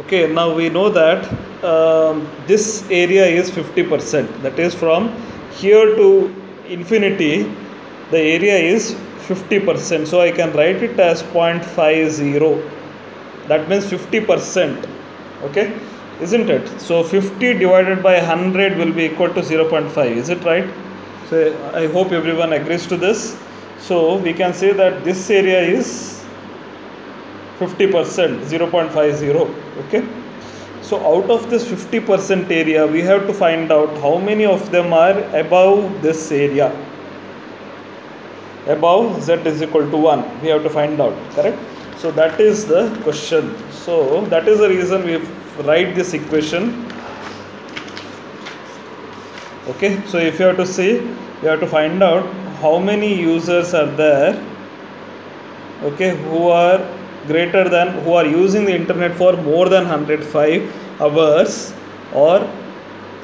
okay now we know that um, this area is 50% that is from here to infinity the area is 50% so i can write it as 0.50 that means 50% okay isn't it? So 50 divided by 100 will be equal to 0.5 is it right? So i hope everyone agrees to this. So we can say that this area is 50% 0.50 okay? So out of this 50% area we have to find out how many of them are above this area. Above z is equal to 1 we have to find out correct? So that is the question. So that is the reason we write this equation. Okay so if you have to see you have to find out how many users are there okay who are greater than who are using the internet for more than 105 hours or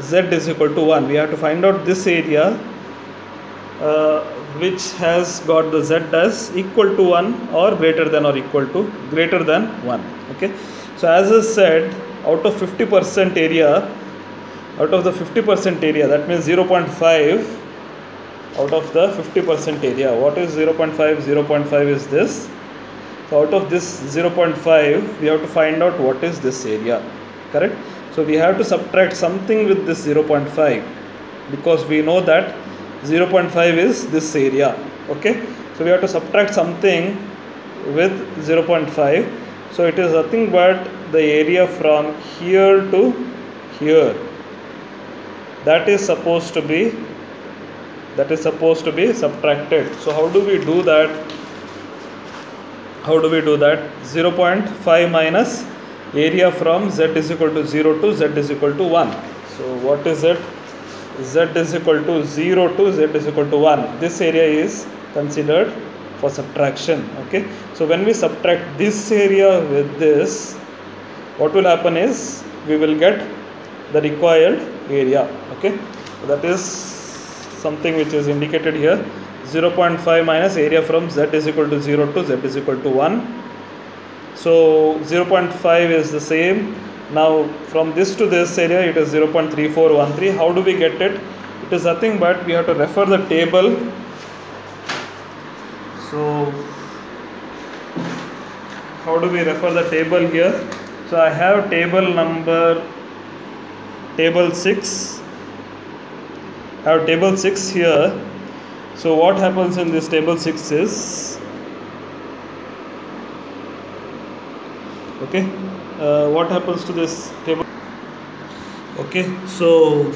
z is equal to 1 we have to find out this area uh, which has got the z as equal to 1 or greater than or equal to greater than 1 okay? So as i said out of 50% area out of the 50% area that means 0.5 out of the 50% area what is 0.5 0.5 is this so out of this 0.5 we have to find out what is this area correct? So we have to subtract something with this 0.5 because we know that 0.5 is this area okay? So we have to subtract something with 0.5 so it is nothing but the area from here to here. That is supposed to be that is supposed to be subtracted. So how do we do that how do we do that? 0.5 minus area from z is equal to 0 to z is equal to 1 so what is it? Z is equal to 0 to z is equal to 1 this area is considered for subtraction okay? So when we subtract this area with this what will happen is we will get the required area okay? That is something which is indicated here 0.5 minus area from z is equal to 0 to z is equal to 1 so 0.5 is the same. Now from this to this area it is 0.3413 how do we get it? It is nothing but we have to refer the table. So how do we refer the table here? So i have table number table 6 I have table 6 here so what happens in this table 6 is okay uh, what happens to this table? Okay so